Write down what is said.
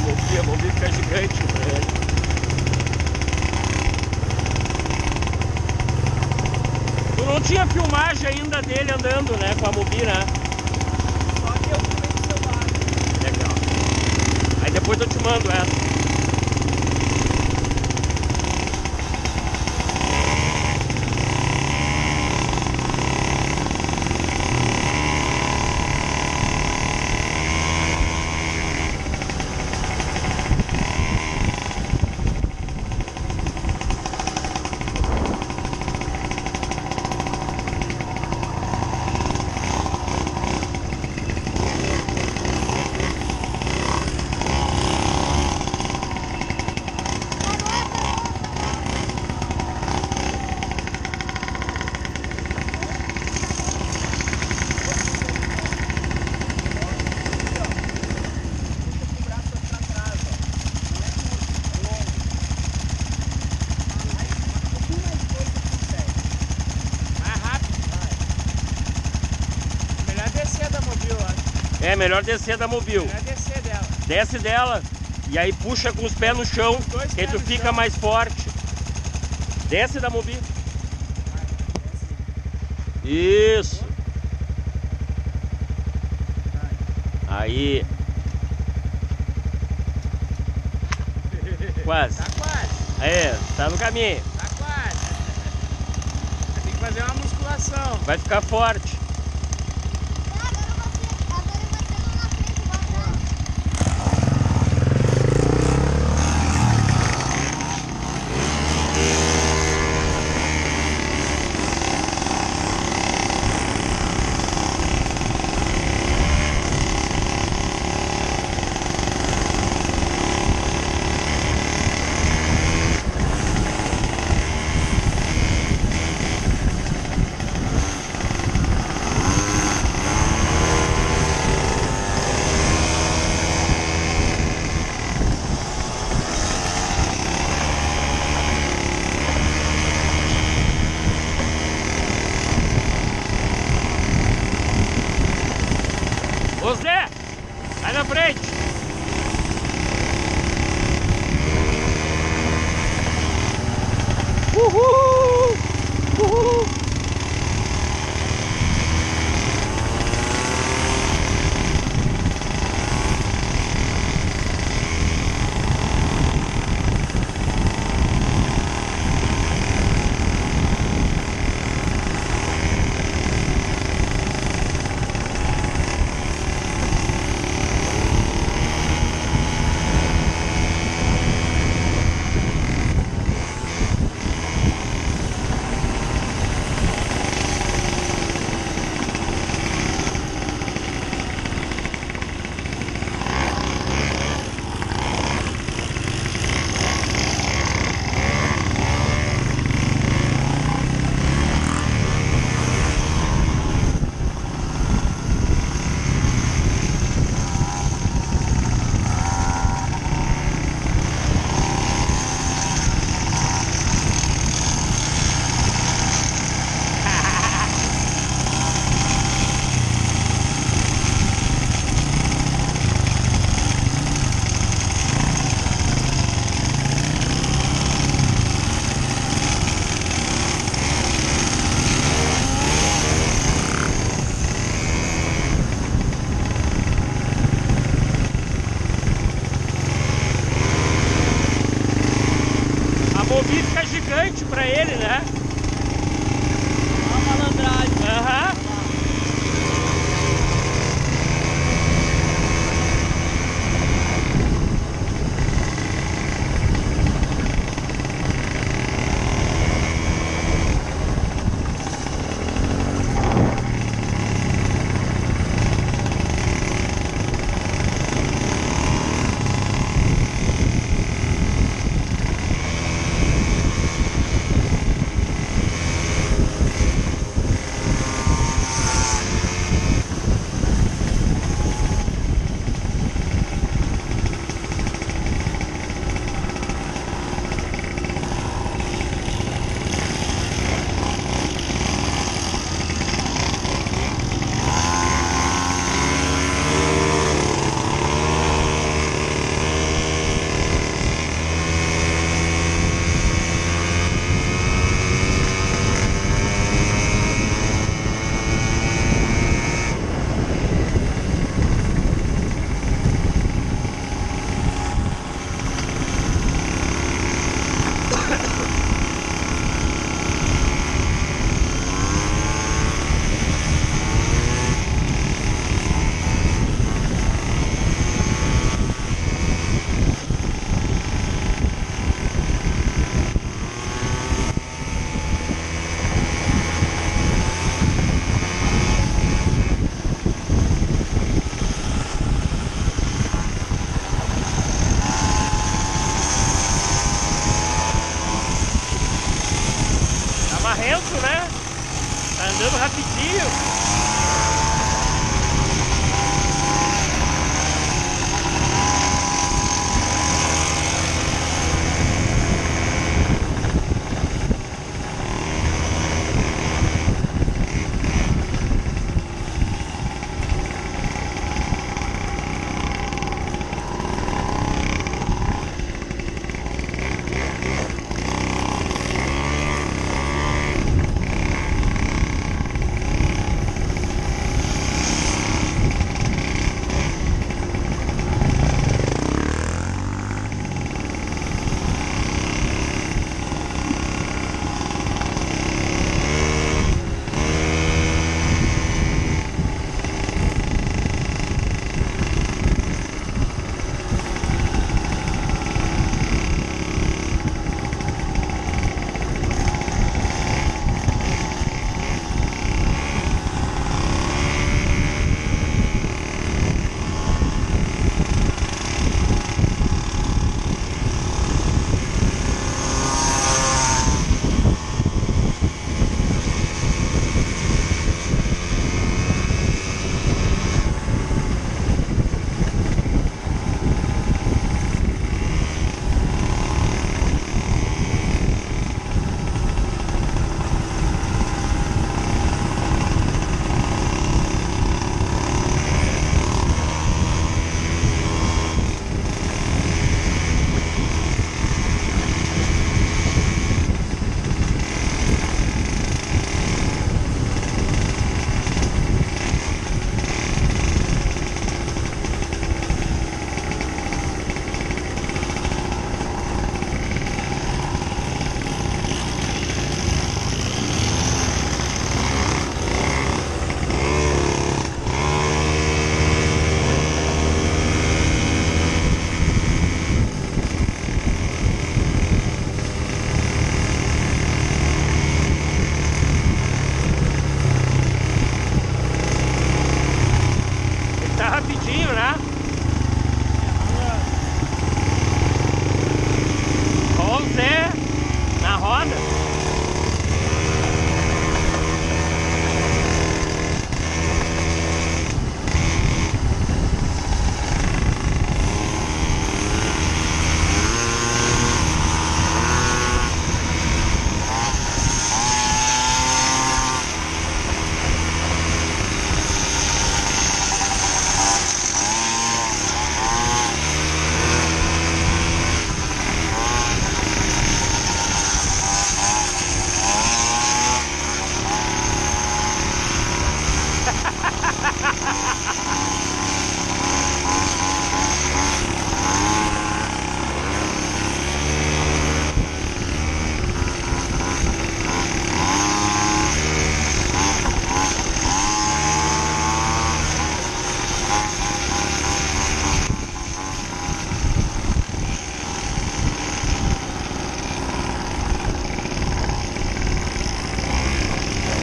Mobi, a Mobi fica gigante pra ele. Tu não tinha filmagem ainda dele andando, né, com a Mobi, né? Só que eu do celular. Legal. Aí depois eu te mando essa. Puxa com o braço pra trás, ó. Não é curto, é longo. Aí, um pouquinho mais força que consegue. Mais rápido. Melhor descer da mobil, eu acho. É, melhor descer da Mobil. Melhor descer dela. Desce dela e aí puxa com os pés no chão, dois que aí tu fica chão. mais forte. Desce da Mobi. Isso. Aí. Quase. Tá quase, Aí, tá no caminho. tá quase. Tem que fazer uma musculação. Vai ficar forte.